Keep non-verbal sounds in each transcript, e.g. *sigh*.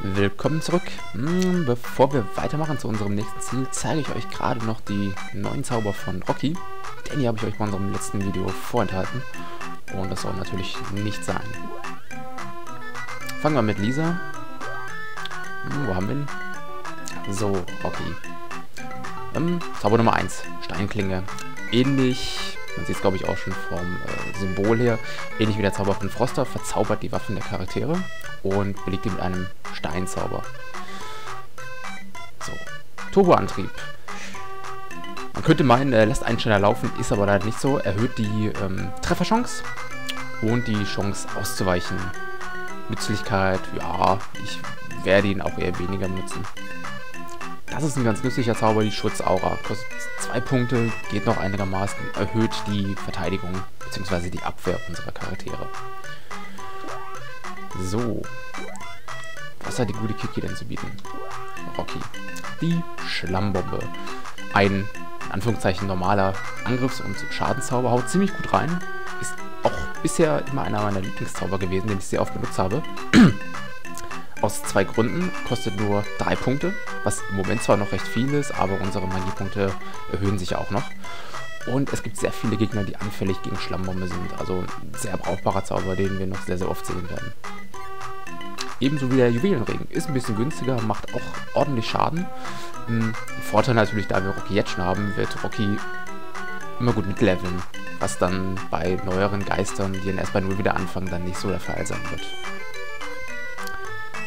Willkommen zurück. Hm, bevor wir weitermachen zu unserem nächsten Ziel, zeige ich euch gerade noch die neuen Zauber von Rocky. Denn die habe ich euch bei unserem letzten Video vorenthalten. Und das soll natürlich nicht sein. Fangen wir mit Lisa. Hm, wo haben wir ihn? So, Rocky. Ähm, Zauber Nummer 1, Steinklinge. Ähnlich, man sieht es glaube ich auch schon vom äh, Symbol her, ähnlich wie der Zauber von Froster, verzaubert die Waffen der Charaktere und belegt die mit einem Steinzauber. So, Turboantrieb. Man könnte meinen, er lässt einen schneller laufen, ist aber leider nicht so. Erhöht die ähm, Trefferchance und die Chance auszuweichen. Nützlichkeit, ja, ich werde ihn auch eher weniger nutzen. Das ist ein ganz nützlicher Zauber, die Schutzaura. Kostet zwei Punkte, geht noch einigermaßen, erhöht die Verteidigung bzw. die Abwehr unserer Charaktere. So. Was hat die gute Kiki denn zu bieten? Rocky. Die Schlammbombe. Ein, in Anführungszeichen, normaler Angriffs- und Schadenszauber. Haut ziemlich gut rein. Ist auch bisher immer einer meiner Lieblingszauber gewesen, den ich sehr oft benutzt habe. Aus zwei Gründen. Kostet nur drei Punkte. Was im Moment zwar noch recht viel ist, aber unsere Magiepunkte erhöhen sich auch noch. Und es gibt sehr viele Gegner, die anfällig gegen Schlammbombe sind. Also ein sehr brauchbarer Zauber, den wir noch sehr, sehr oft sehen werden. Ebenso wie der Juwelenregen. Ist ein bisschen günstiger, macht auch ordentlich Schaden. Hm, Vorteil natürlich, da wir Rocky jetzt schon haben, wird Rocky immer gut mitleveln. Was dann bei neueren Geistern, die dann erst bei 0 wieder anfangen, dann nicht so der Fall sein wird.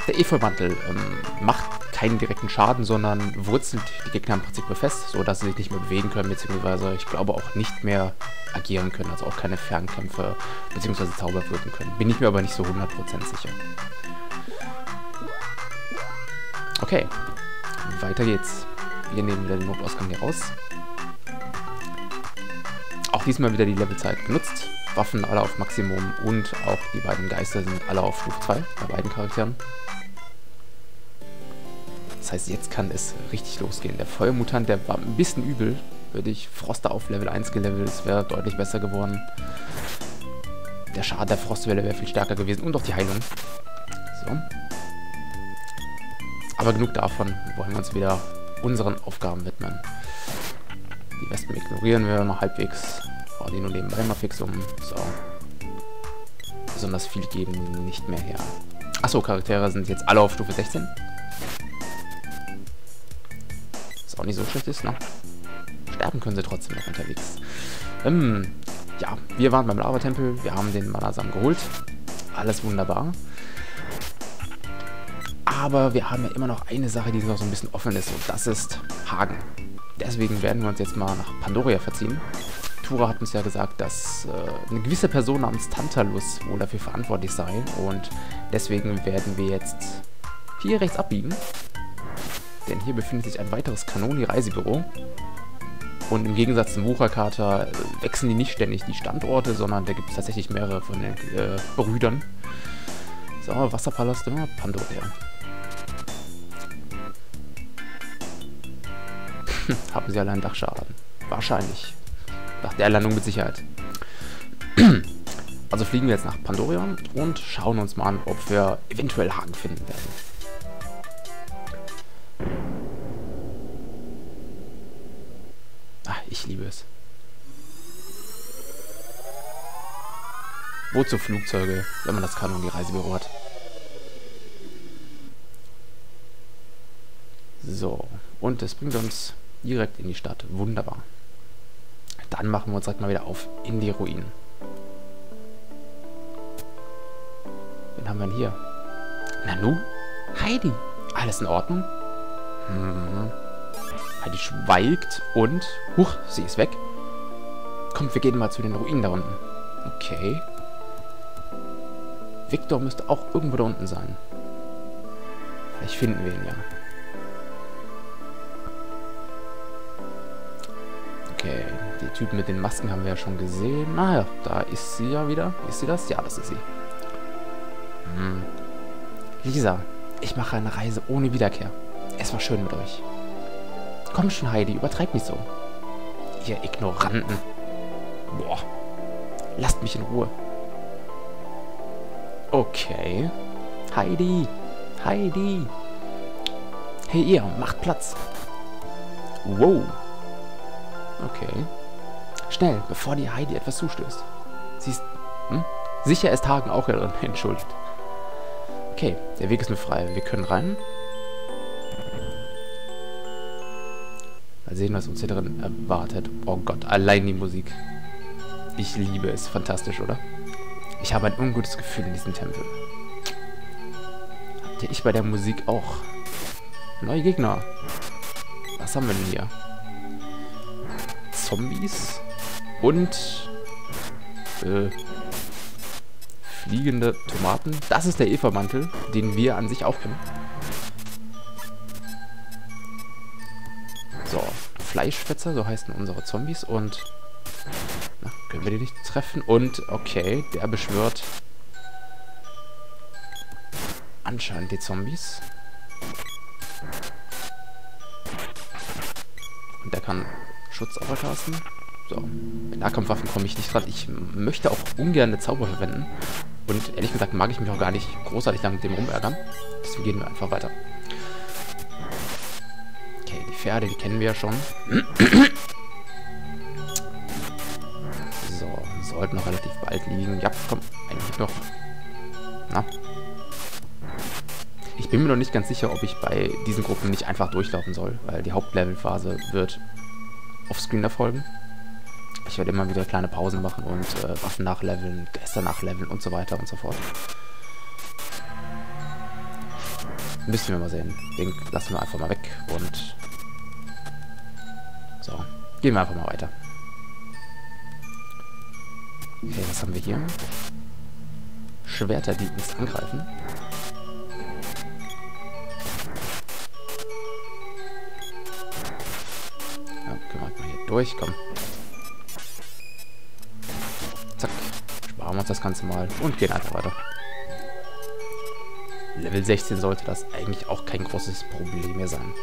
Der Efeumantel ähm, macht keinen direkten Schaden, sondern wurzelt die Gegner im Prinzip befest, sodass sie sich nicht mehr bewegen können, beziehungsweise ich glaube auch nicht mehr agieren können, also auch keine Fernkämpfe beziehungsweise Zauber wirken können. Bin ich mir aber nicht so 100% sicher. Okay, weiter geht's. Wir nehmen wieder den Notausgang hier raus. Auch diesmal wieder die Levelzeit genutzt. Waffen alle auf Maximum und auch die beiden Geister sind alle auf Stufe 2 bei beiden Charakteren. Das heißt, jetzt kann es richtig losgehen. Der Feuermutant, der war ein bisschen übel. Würde ich Froster auf Level 1 gelevelt, das wäre deutlich besser geworden. Der Schaden der Frostwelle wäre viel stärker gewesen und auch die Heilung. So. Aber genug davon, wollen wir uns wieder unseren Aufgaben widmen. Die Wespen ignorieren wir noch halbwegs. Bauen die nur nebenbei mal fix um. So. Besonders viel geben nicht mehr her. Achso, Charaktere sind jetzt alle auf Stufe 16. Auch nicht so schlecht ist, ne? Sterben können sie trotzdem noch unterwegs. Ähm, ja, wir waren beim Lava-Tempel. Wir haben den Manasam geholt. Alles wunderbar. Aber wir haben ja immer noch eine Sache, die noch so ein bisschen offen ist. Und das ist Hagen. Deswegen werden wir uns jetzt mal nach Pandoria verziehen. Tura hat uns ja gesagt, dass äh, eine gewisse Person namens Tantalus wohl dafür verantwortlich sei. Und deswegen werden wir jetzt hier rechts abbiegen. Denn hier befindet sich ein weiteres Kanoni-Reisebüro. Und im Gegensatz zum Wucherkater äh, wechseln die nicht ständig die Standorte, sondern da gibt es tatsächlich mehrere von den äh, Brüdern. So, Wasserpalast, immer Pandoria. *laughs* Haben sie alle einen Dachschaden? Wahrscheinlich. Nach der Landung mit Sicherheit. *clears throat* also fliegen wir jetzt nach Pandoria und schauen uns mal an, ob wir eventuell Hagen finden werden. Ich liebe es. Wozu Flugzeuge, wenn man das kann und die Reisebüro hat? So, und das bringt uns direkt in die Stadt. Wunderbar. Dann machen wir uns direkt mal wieder auf in die Ruinen. Wen haben wir denn hier? Nanu? Heidi. Alles in Ordnung? Hm. Heidi schweigt und... Huch, sie ist weg. Kommt, wir gehen mal zu den Ruinen da unten. Okay. Victor müsste auch irgendwo da unten sein. Vielleicht finden wir ihn ja. Okay, die Typen mit den Masken haben wir ja schon gesehen. Naja, da ist sie ja wieder. Ist sie das? Ja, das ist sie. Hm. Lisa, ich mache eine Reise ohne Wiederkehr. Es war schön mit euch. Komm schon, Heidi, übertreib nicht so. Ihr Ignoranten. Boah. Lasst mich in Ruhe. Okay. Heidi. Heidi! Hey ihr, macht Platz! Wow! Okay. Schnell, bevor die Heidi etwas zustößt. Sie ist... Hm? Sicher ist Hagen auch hier drin. *laughs* Entschuldigt. Okay, der Weg ist nur frei. Wir können rein. Sehen, was uns hier drin erwartet. Oh Gott, allein die Musik. Ich liebe es. Fantastisch, oder? Ich habe ein ungutes Gefühl in diesem Tempel. Hatte ich bei der Musik auch. Neue Gegner. Was haben wir denn hier? Zombies und äh, fliegende Tomaten. Das ist der Eva-Mantel, den wir an sich auch kennen. Fleischfetzer, so heißen unsere Zombies. Und na, können wir die nicht treffen? Und, okay, der beschwört anscheinend die Zombies. Und der kann Schutz aber casten. So, mit Nahkampfwaffen komme ich nicht dran. Ich möchte auch ungern eine Zauber verwenden. Und ehrlich gesagt mag ich mich auch gar nicht großartig lang mit dem rumärgern. Deswegen gehen wir einfach weiter. Pferde, die kennen wir ja schon. So, sollten noch relativ bald liegen. Ja, komm, eigentlich noch. Na? Ich bin mir noch nicht ganz sicher, ob ich bei diesen Gruppen nicht einfach durchlaufen soll, weil die Hauptlevelphase wird offscreen erfolgen. Ich werde immer wieder kleine Pausen machen und äh, Waffen nachleveln, Geister nachleveln und so weiter und so fort. Müssen wir mal sehen. Den lassen wir einfach mal weg und... Gehen wir einfach mal weiter. Okay, was haben wir hier? Schwerter, die uns angreifen. Ja, können wir mal hier durch, komm. sparen wir uns das Ganze mal und gehen einfach weiter. Level 16 sollte das eigentlich auch kein großes Problem mehr sein.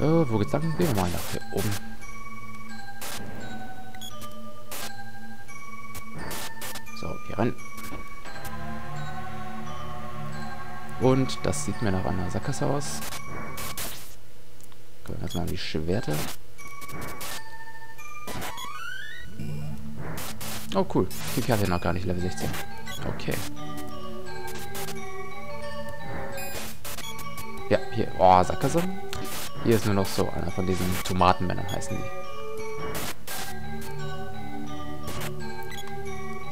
Äh, wo geht's lang? Gehen wir mal nach hier oben. So, hier rein. Und das sieht mir nach einer Sackgasse aus. Können wir jetzt mal die Schwerter Oh, cool. Hat ja noch gar nicht Level 16. Okay. Ja, hier. Oh, Sackgasse. Hier ist nur noch so einer von diesen Tomatenmännern, heißen die.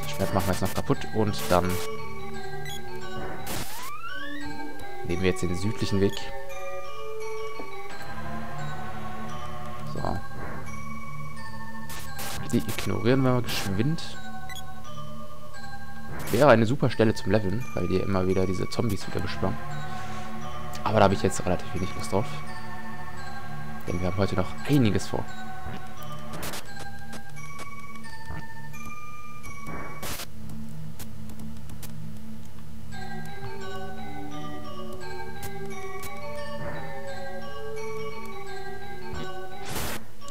Das Schwert machen wir jetzt noch kaputt und dann nehmen wir jetzt den südlichen Weg. So. Die ignorieren wir mal geschwind. Wäre eine super Stelle zum Leveln, weil die immer wieder diese Zombies wieder beschwören. Aber da habe ich jetzt relativ wenig Lust drauf. Denn wir haben heute noch einiges vor.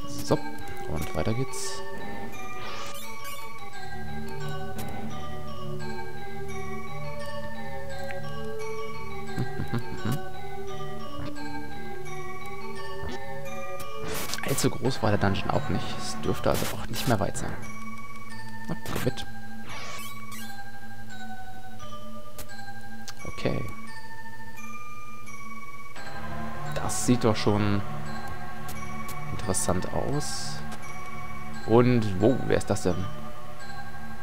So, und weiter geht's. Allzu groß war der Dungeon auch nicht. Es dürfte also auch nicht mehr weit sein. Na, komm mit. Okay. Das sieht doch schon interessant aus. Und, wo, wer ist das denn?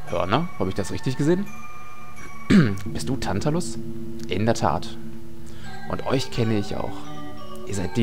Hörner? Habe ich das richtig gesehen? *clears throat* Bist du Tantalus? In der Tat. Und euch kenne ich auch. Ihr seid die